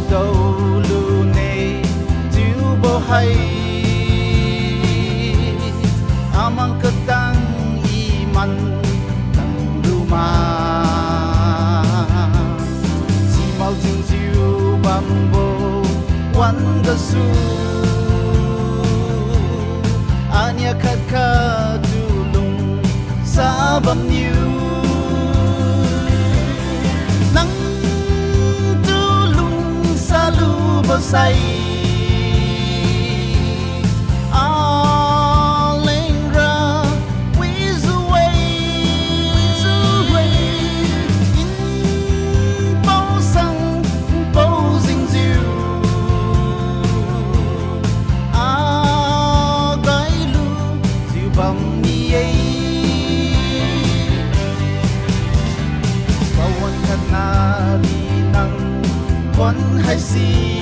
lu ne tiêu bo hay. Amang ketang iman tang luma si mau jing jiu bambo wan ga su anya khat kha tu lung sa bam niu lu bo I quấn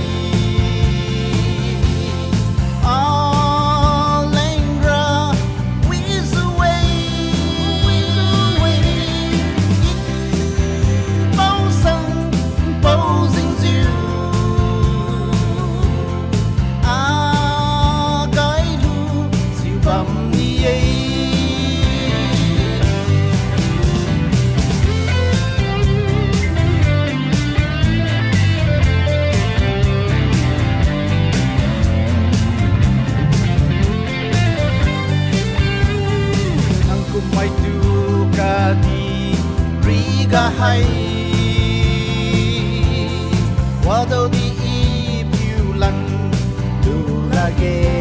我到底要让谁来给？